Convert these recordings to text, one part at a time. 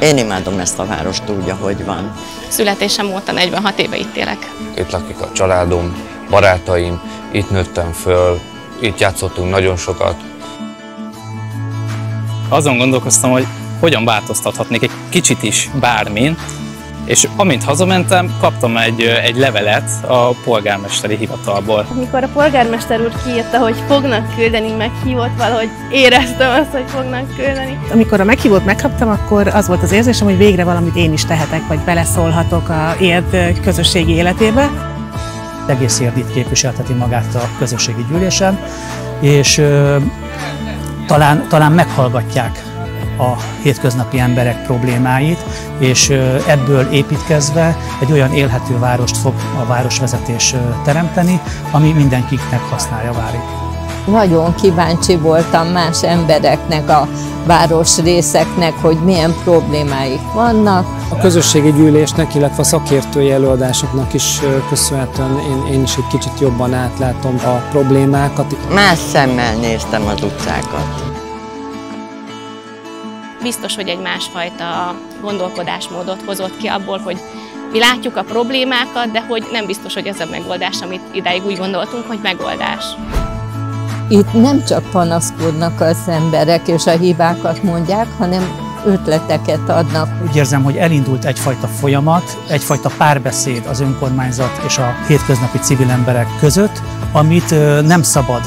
Én imádom ezt a várost úgy, ahogy van. Születésem óta 46 éve itt élek. Itt lakik a családom, barátaim, itt nőttem föl, itt játszottunk nagyon sokat. Azon gondolkoztam, hogy hogyan változtathatnék egy kicsit is bármin, és amint hazamentem, kaptam egy, egy levelet a polgármesteri hivatalból. Amikor a polgármester úr kiírta, hogy fognak küldeni, meghívott, valahogy éreztem azt, hogy fognak küldeni. Amikor a meghívót megkaptam, akkor az volt az érzésem, hogy végre valamit én is tehetek, vagy beleszólhatok a érd közösségi életébe. Egész érd itt képviselteti magát a közösségi gyűlésen, és ö, talán, talán meghallgatják a hétköznapi emberek problémáit, és ebből építkezve egy olyan élhető várost fog a városvezetés teremteni, ami mindenkiknek használja válik. Nagyon kíváncsi voltam más embereknek, a városrészeknek, hogy milyen problémáik vannak. A közösségi gyűlésnek, illetve a szakértői előadásoknak is köszönhetően én, én is egy kicsit jobban átlátom a problémákat. Más szemmel néztem az utcákat biztos, hogy egy másfajta gondolkodásmódot hozott ki abból, hogy mi látjuk a problémákat, de hogy nem biztos, hogy ez a megoldás, amit idáig úgy gondoltunk, hogy megoldás. Itt nem csak panaszkodnak az emberek és a hibákat mondják, hanem ötleteket adnak. Úgy érzem, hogy elindult egyfajta folyamat, egyfajta párbeszéd az önkormányzat és a hétköznapi civil emberek között, amit nem szabad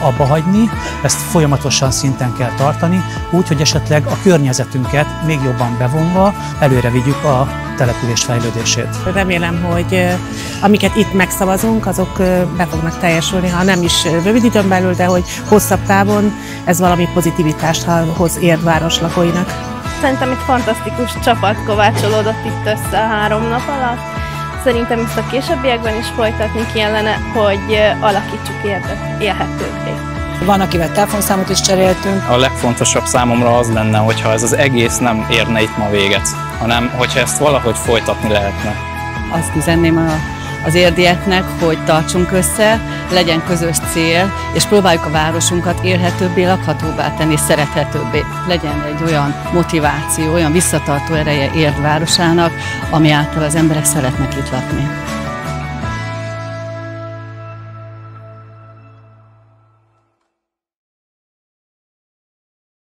abba hagyni, ezt folyamatosan szinten kell tartani, úgy, hogy esetleg a környezetünket még jobban bevonva előre vigyük a település fejlődését. Remélem, hogy amiket itt megszavazunk, azok be fognak teljesülni, ha nem is rövid időn belül, de hogy hosszabb távon ez valami pozitivitást hoz Érdváros lakóinak. Szerintem egy fantasztikus csapat kovácsolódott itt össze a három nap alatt. Szerintem ezt a későbbiekben is folytatni kellene, hogy alakítsuk élhetőbbé. Van, akivel telefonszámot is cseréltünk. A legfontosabb számomra az lenne, hogyha ez az egész nem érne itt ma véget, hanem hogyha ezt valahogy folytatni lehetne. Azt üzenném a az érdieknek, hogy tartsunk össze, legyen közös cél, és próbáljuk a városunkat élhetőbbé, lakhatóbbá tenni, szerethetőbbé. Legyen egy olyan motiváció, olyan visszatartó ereje Érd városának, ami által az emberek szeretnek itt lakni.